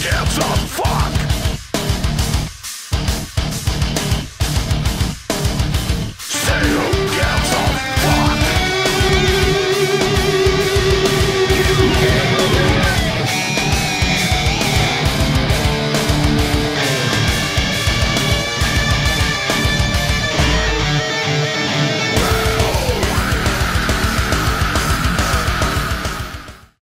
It's a